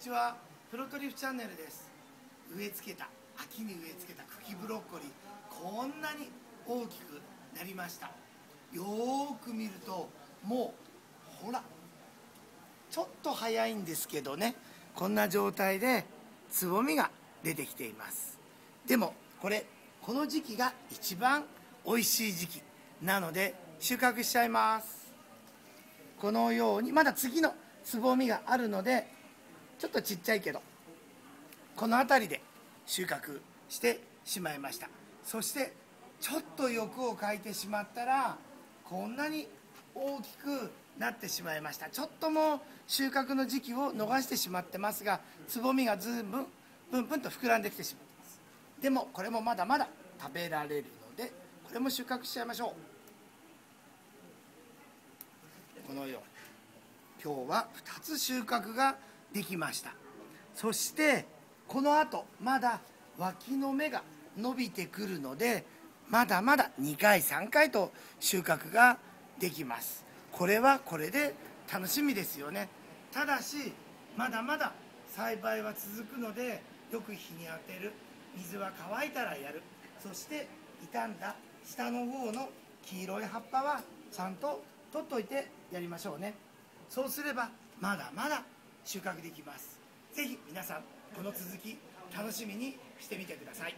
ちは。プロトリュフチャンネルです。植え付けた秋に植え付けた茎ブロッコリーこんなに大きくなりました。よーく見るともうほらちょっと早いんですけどね。こんな状態でつぼみが出てきています。でもこれこの時期が一番美味しい時期。なので収穫しちゃいます。このようにまだ次のつぼみがあるのでちょっとちっちゃいけどこの辺りで収穫してしまいました。そしてちょっと欲をかいてしまったらこんなに大きくなってしまいました。ちょっともう収穫の時期を逃してしまってますがつぼみがずいぶんぷんぷんと膨らんできてしまってます。でもこれもまだまだ食べられるのでこれも収穫しちゃいましょう。このよう。に今日は2つ収穫ができました。そしてこのあとまだ脇の芽が伸びてくるのでまだまだ2回3回と収穫ができます。これはこれで楽しみですよね。ただしまだまだ栽培は続くのでよく日に当てる。水は乾いたらやる。そして傷んだ下の方の黄色い葉っぱはちゃんと取っといてやりましょうね。そうすればまだまだ収穫できます。ぜひ皆さんこの続き楽しみにしてみてください。